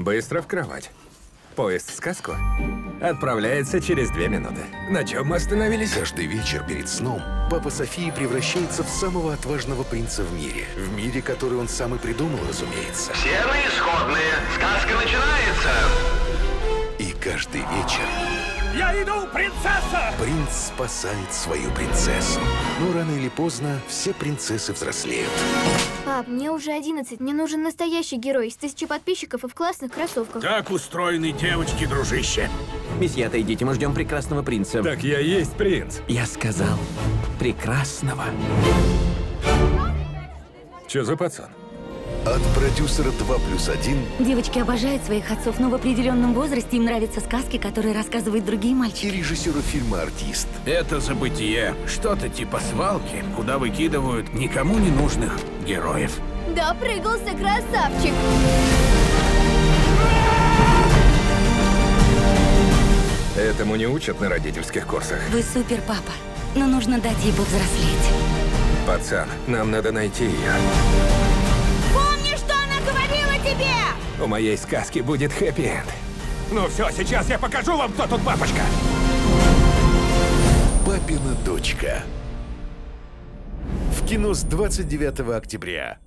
Быстро в кровать. Поезд в сказку отправляется через две минуты. На чем мы остановились? Каждый вечер перед сном папа Софии превращается в самого отважного принца в мире. В мире, который он сам и придумал, разумеется. Все мы исходные. Сказка начинается. И каждый вечер Я иду, принцесса! принц спасает свою принцессу. Но рано или поздно все принцессы взрослеют. Пап, мне уже 11. Мне нужен настоящий герой с тысячей подписчиков и в классных кроссовках. Так устроены девочки, дружище. Месье, отойдите, мы ждем прекрасного принца. Так я есть принц. Я сказал, прекрасного. Чё за пацан? От продюсера 2 плюс 1 Девочки обожают своих отцов, но в определенном возрасте им нравятся сказки, которые рассказывают другие и мальчики. режиссера фильма «Артист». Это забытие. Что-то типа свалки, куда выкидывают никому не нужных героев. Допрыгался красавчик! Этому не учат на родительских курсах. Вы супер, папа. Но нужно дать ей повзрослеть. Пацан, нам надо найти ее. У моей сказки будет хэппи-энд. Ну все, сейчас я покажу вам, кто тут папочка. «Папина дочка». В кино с 29 октября.